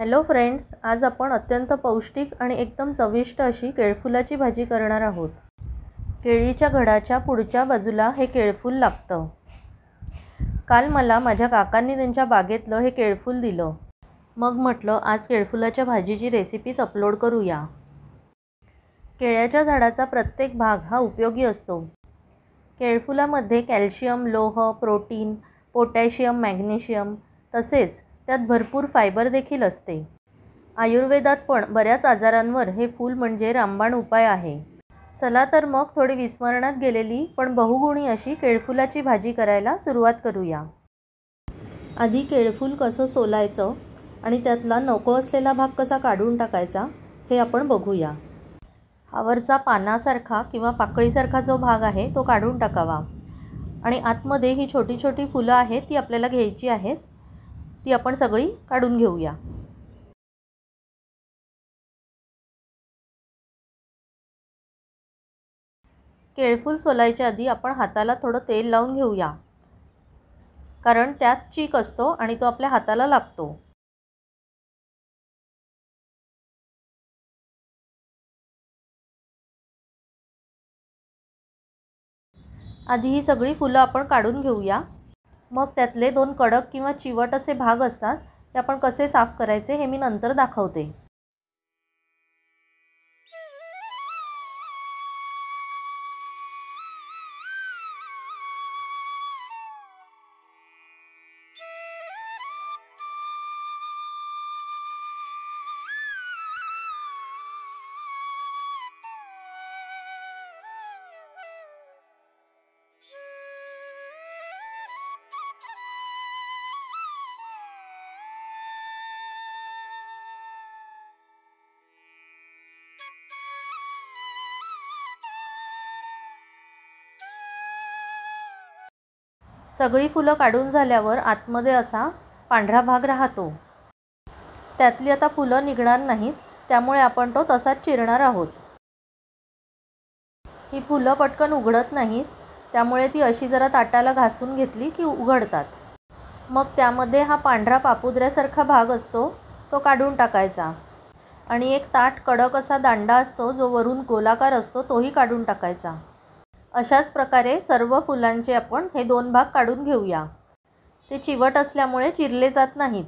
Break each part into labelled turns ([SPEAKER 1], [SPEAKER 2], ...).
[SPEAKER 1] Hello friends आज आपण अत्यंत पौष्टिक आणि एकदम चविष्ट अशी केळफुलाची भाजी करणार आहोत. केळीच्या घडाच्या पुढच्या बाजूला हे केळफूल लागतं. काल मला माझ्या काकांनी त्यांच्या बागेतलं हे केळफूल दिलं. मग म्हटलं आज केळफुलाच्या भाजीची रेसिपीच अपलोड करूया. केळ्याच्या झाडाचा प्रत्येक भाग हा उपयोगी असतो. केळफुलामध्ये कॅल्शियम लोह प्रोटीन पोटॅशियम मॅग्नेशियम तसेच त्यात भरपूर फायबर देखील असते. आयुर्वेदात पण बऱ्याच आजारांवर हे फूल म्हणजे रामबाण उपाय आहे. चला तर मग थोडी विस्मरणात गेलेली पण बहुगुणी अशी केळफुलाची भाजी करायला सुरुवात करूया. आधी केळफूल कसं सोलायचं आणि त्यातला नको असलेला भाग कसा काढून टाकायचा हे आपण बघूया. हावरचा पानासारखा किंवा पाकळीसारखा जो भाग आहे तो काढून टाकावा. आणि आतमध्ये ही छोटी छोटी फुलं आहेत ती आपल्याला घ्यायची आहेत. ती आपण सगळी काढून घेऊया. केळफूल सोलायच्या आधी आपण हाताला थोडं तेल लावून घेऊया. कारण त्यात चीक असतो आणि तो आपल्या हाताला लागतो. आधी ही सगळी फुलं आपण काढून घेऊया. मग त्यातले दोन कडक किंवा चिवट असे भाग असतात ते आपण कसे साफ करायचे हे मी नंतर दाखवते. सगळी फुलं काढून झाल्यावर आतमध्ये असा पांढरा भाग राहतो. त्यातली आता फुलं निघणार नाहीत त्यामुळे आपण तो तसाच चिरणार आहोत. ही फुलं पटकन उघडत नाहीत त्यामुळे ती अशी जरा ताटाला घासून घेतली की उघडतात. मग त्यामध्ये हा पांढरा पापुद्र्यासारखा भाग असतो तो काढून टाकायचा. आणि एक ताट कडक असा दांडा असतो जो वरून गोलाकार असतो तोही काढून टाकायचा. अशाच प्रकारे सर्व फुलांचे आपण हे दोन भाग काढून घेऊया. ते चिवट असल्यामुळे चिरले जात नाहीत.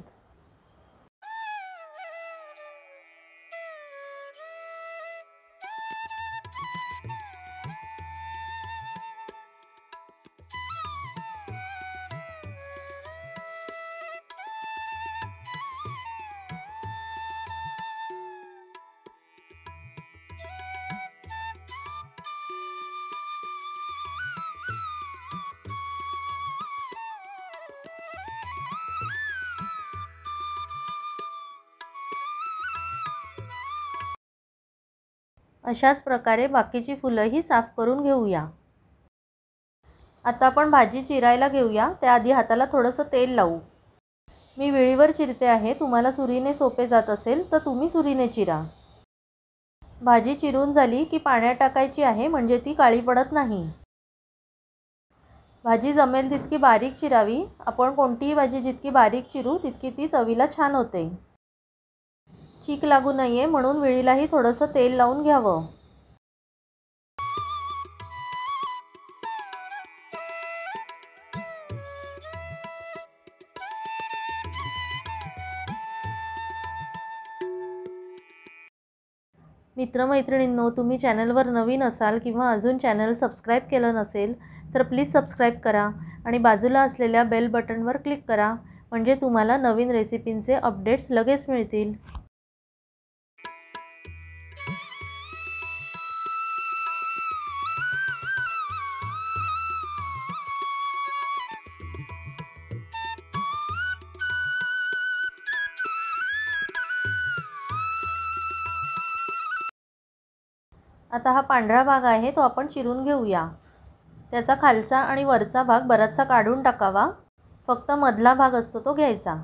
[SPEAKER 1] अशाच प्रकारे बाकीची फुलंही साफ करून घेऊया. आता आपण भाजी चिरायला घेऊया. त्याआधी हाताला थोडंसं तेल लावू. मी वेळीवर चिरते आहे. तुम्हाला सुरीने सोपे जात असेल तर तुम्ही सुरीने चिरा. भाजी चिरून झाली की पाण्यात टाकायची आहे म्हणजे ती काळी पडत नाही. भाजी जमेल तितकी बारीक चिरावी. आपण कोणतीही भाजी जितकी बारीक चिरू तितकी ती चवीला छान होते. चीक लागू नाही आहे म्हणून विळीलाही थोडंसं तेल लावून घ्यावं. मित्रमैत्रिणींनो तुम्ही चॅनलवर नवीन असाल किंवा अजून चॅनल सबस्क्राईब केलं नसेल तर प्लीज सबस्क्राईब करा आणि बाजूला असलेल्या बेल बटनवर क्लिक करा म्हणजे तुम्हाला नवीन रेसिपींचे अपडेट्स लगेच मिळतील. आता हा पांढरा भाग आहे तो आपण चिरून घेऊया. त्याचा खालचा आणि वरचा भाग बराचसा काढून टाकावा. फक्त मधला भाग असतो तो घ्यायचा.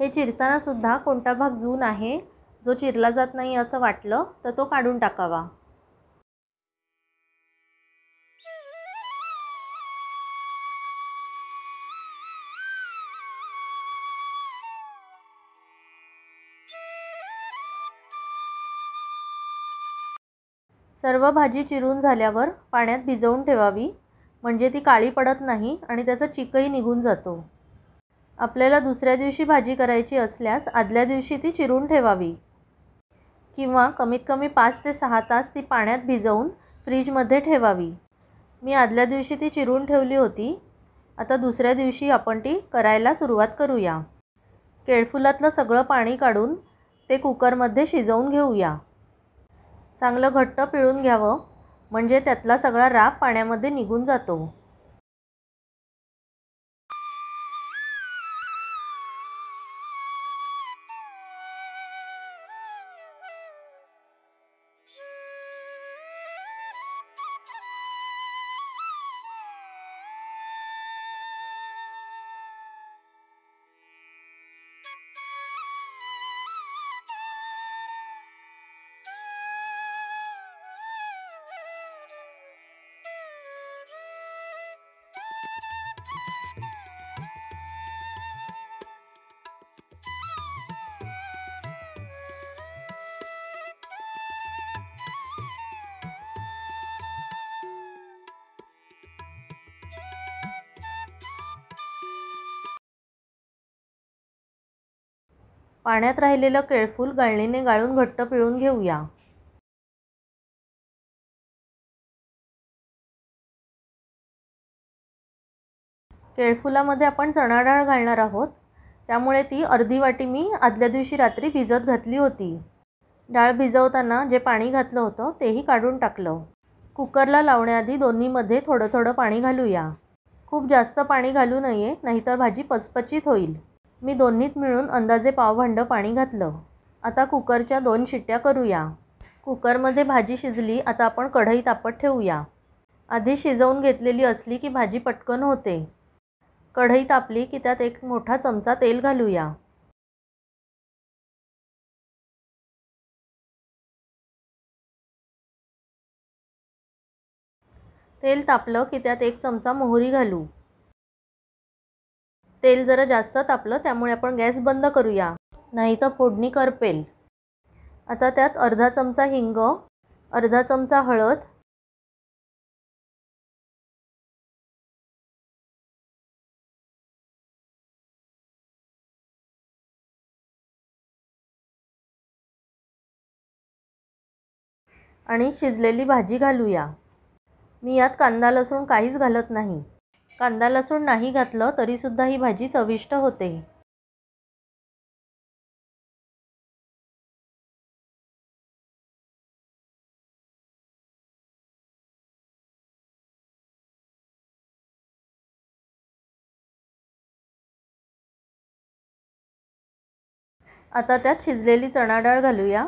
[SPEAKER 1] हे चिरतानासुद्धा कोणता भाग जून आहे? जो चिरला जात नाही असं वाटलं तर तो काढून टाकावा. सर्व भाजी चिरून झाल्यावर पाण्यात भिजवून ठेवावी. म्हणजे ती काळी पडत नाही आणि त्याचा चिकही निघून जातो. आपल्याला दुसऱ्या दिवशी भाजी करायची असल्यास आदल्या दिवशी ती चिरून ठेवावी. किंवा कमीत कमी पाच ते सहा तास ती पाण्यात भिजवून फ्रीजमध्ये ठेवावी. मी आदल्या दिवशी ती चिरून ठेवली होती. आता दुसऱ्या दिवशी आपण ती करायला सुरुवात करूया. केळफुलातलं सगळं पाणी काढून ते कुकरमध्ये शिजवून घेऊया. चांगलं घट्ट पिळून घ्यावं. म्हणजे त्यातला सगळा राब पाण्यामध्ये निघून जातो. पाण्यात राहिलेलं केळफूल गाळणीने गाळून घट्ट पिळून घेऊया. केळफुलामध्ये आपण चणा डाळ घालणार आहोत. त्यामुळे ती अर्धी वाटी मी आदल्या दिवशी रात्री भिजत घातली होती. डाळ भिजवताना जे पाणी घातलं होतं तेही काढून टाकलं. कुकरला लावण्याआधी दोन्हीमध्ये थोडं थोडं पाणी घालूया. खूप जास्त पाणी घालू नये नाहीतर भाजी पचपचीत होईल. मी दोन्हीत मिळून अंदाजे पावभांडं पाणी घातलं. आता कुकरच्या दोन शिट्ट्या करूया. कुकरमध्ये भाजी शिजली आता आपण कढई तापत ठेवूया. आधी शिजवून घेतलेली असली की भाजी पटकन होते. कढई तापली की त्यात एक मोठा चमचा तेल घालूया. तेल तापलं की त्यात एक चमचा मोहरी घालू. तेल जरा जास्त तापलं त्यामुळे आपण गॅस बंद करूया. नाही तर फोडणी करपेल. आता त्यात अर्धा चमचा हिंग अर्धा चमचा हळद आणि शिजलेली भाजी घालूया. मी यात कांदा लसूण काहीच घालत नाही. कांदा लसूण नाही घातलं तरीसुद्धा ही भाजी चविष्ट होते. आता त्यात शिजलेली चणा डाळ घालूया.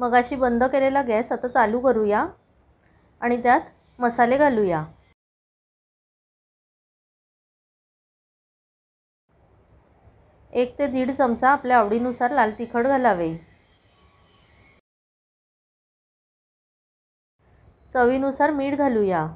[SPEAKER 1] मगाशी बंद केलेला गॅस आता चालू करूया आणि त्यात मसाले घालूया. एक ते दीड चमचा आपल्या आवडीनुसार लाल तिखट घालावे. चवीनुसार मीठ घालूया.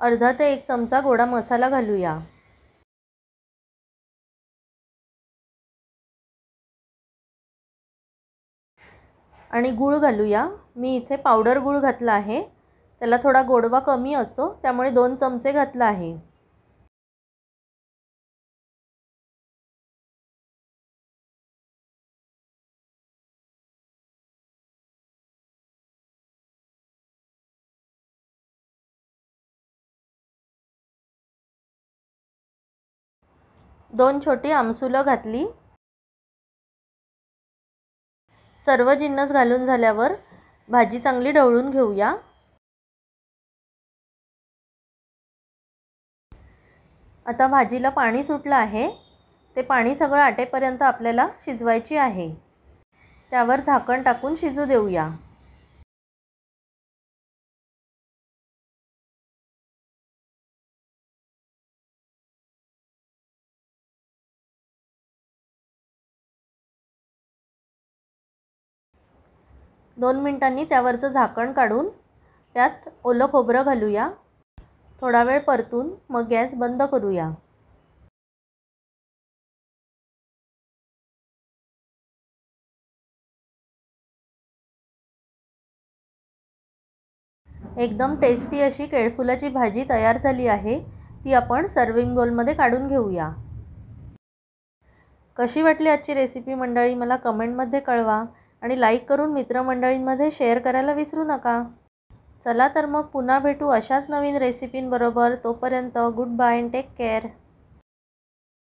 [SPEAKER 1] अर्धा ते एक चमचा गोडा मसाला घालूया. आणि गूळ घालूया. मी इथे पावडर गूळ घातला आहे. त्याला थोडा गोडवा कमी असतो त्यामुळे दोन चमचे घातला आहे. दोन छोटी आमसुलं घातली. सर्व जिन्नस घालून झाल्यावर भाजी चांगली ढवळून घेऊया. आता भाजीला पाणी सुटलं आहे. ते पाणी सगळं आटेपर्यंत आपल्याला शिजवायची आहे. त्यावर झाकण टाकून शिजू देऊया. दोन मिनटांनी त्यावरचं झाकण काढून त्यात ओलं खोबरं घालूया. थोडा वेळ परतून मग गॅस बंद करूया. एकदम टेस्टी अशी केळफुलाची भाजी तयार झाली आहे. ती आपण सर्विंग बोलमध्ये काढून घेऊया. कशी वाटली आजची रेसिपी मंडळी? मला कमेंटमध्ये कळवा. आणि लाईक करून मित्रमंडळींमध्ये शेअर करायला विसरू नका. चला तर मग पुन्हा भेटू अशाच नवीन रेसिपींबरोबर तोपर्यंत good bye and take care